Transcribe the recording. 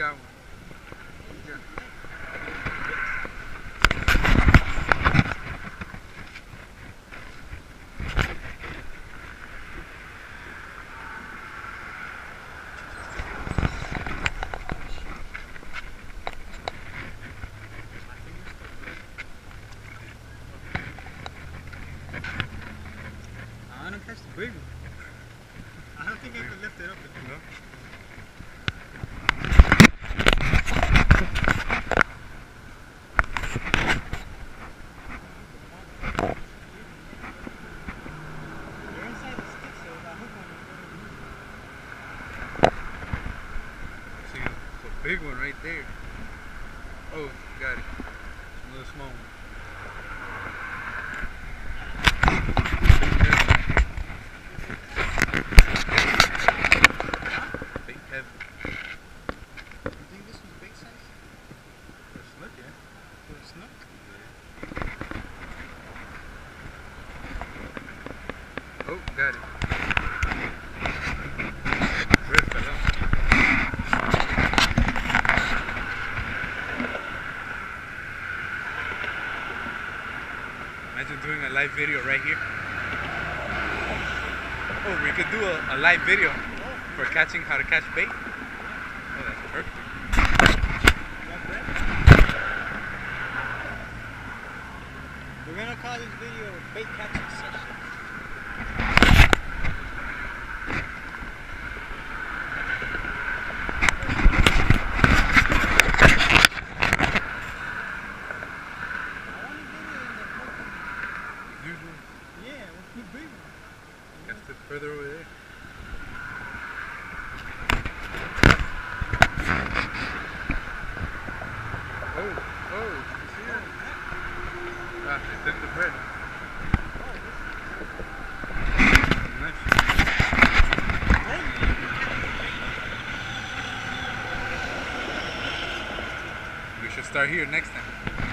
Got one. I to catch the big one. I don't think I can lift it up. No? They're inside the stick, so if I hook one, See, it's a big one right there. Oh, got it. A little small one. Big heavy. you think this was big size? For a snook, yeah. For a snook? Oh, got it. Red fell out. Imagine doing a live video right here. Oh, we could do a, a live video for catching how to catch bait. Oh, that's perfect. We're gonna call this video bait catching session. I wanna get it in the Usually, Yeah, what's the big one? cast it further over there. Oh, oh, see that? Ah, they took the bread. We should start here next time.